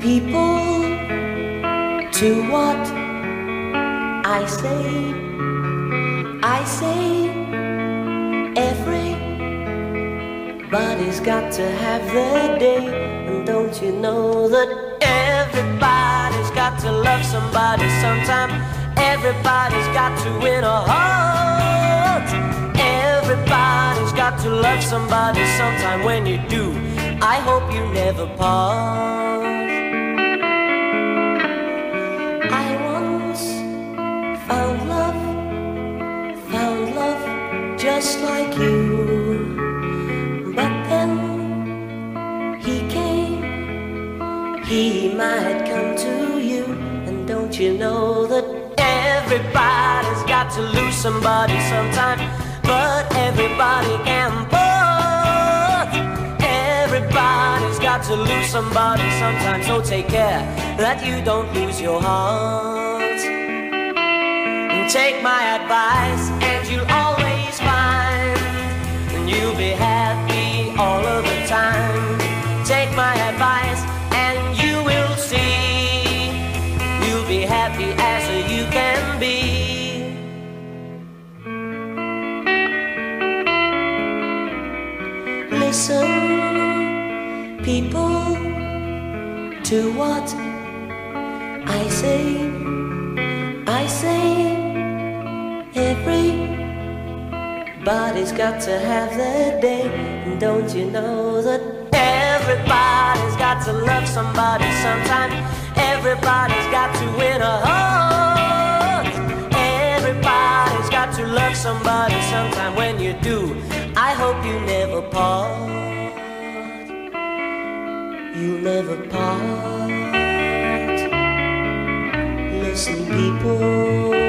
people to what I say. I say everybody's got to have their day, and don't you know that everybody's got to love somebody sometime? Everybody's got to win a heart. Everybody's got to love somebody sometime. When you do, I hope you never part. Just like you. But then he came, he might come to you. And don't you know that everybody's got to lose somebody sometime? But everybody can both. Everybody's got to lose somebody sometime. So take care that you don't lose your heart. And take my advice, my advice, and you will see, you'll be happy as you can be. Listen, people, to what I say. I say, every. everybody's got to have their day. Don't you know that everybody's got to love somebody sometime? Everybody's got to win a heart. Everybody's got to love somebody sometime. When you do, I hope you never part. You never part. Listen, people.